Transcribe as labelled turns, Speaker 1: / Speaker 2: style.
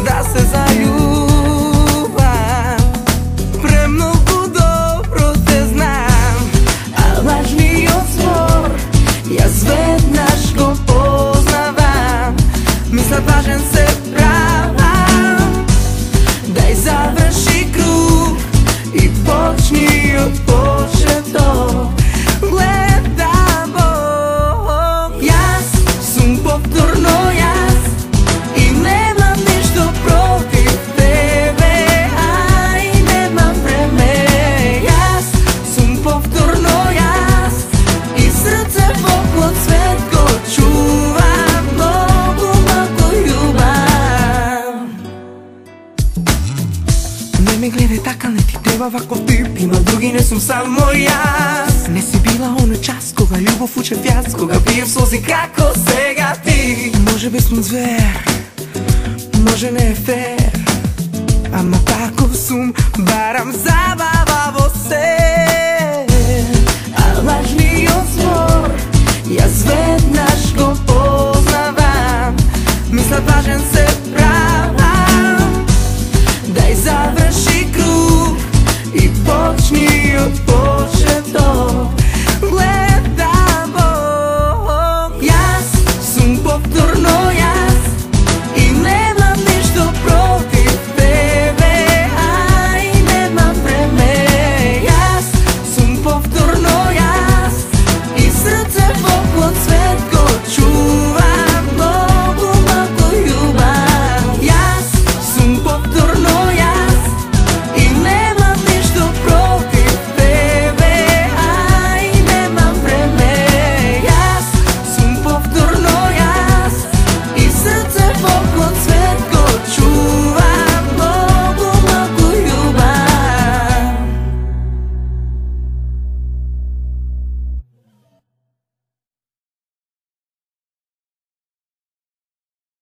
Speaker 1: guardasse esa бива ваков тип Има други, не съм само аз. Не си била она част, кога любов уче в яз Кога пие в слози, како сега ти. Може би съм звер Може не е фер Ама тако сум, барам забава во се. А лажниот збор, јас веднаш го познавам. Мислам важен се